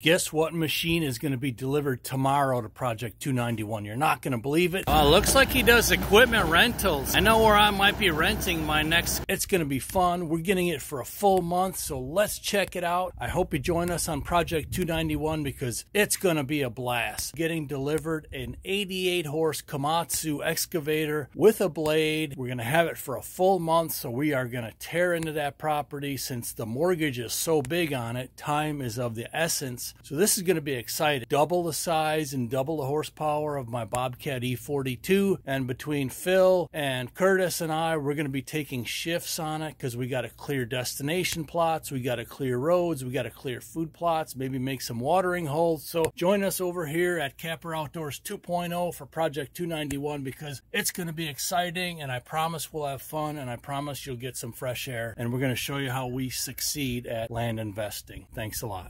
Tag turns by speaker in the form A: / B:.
A: Guess what machine is going to be delivered tomorrow to Project 291? You're not going to believe it. Uh, looks like he does equipment rentals. I know where I might be renting my next. It's going to be fun. We're getting it for a full month, so let's check it out. I hope you join us on Project 291 because it's going to be a blast. Getting delivered an 88 horse Komatsu excavator with a blade. We're going to have it for a full month, so we are going to tear into that property since the mortgage is so big on it. Time is of the essence. So this is going to be exciting. Double the size and double the horsepower of my Bobcat E42. And between Phil and Curtis and I, we're going to be taking shifts on it because we got to clear destination plots, we got to clear roads, we got to clear food plots, maybe make some watering holes. So join us over here at Kapper Outdoors 2.0 for Project 291 because it's going to be exciting and I promise we'll have fun and I promise you'll get some fresh air and we're going to show you how we succeed at land investing. Thanks a lot.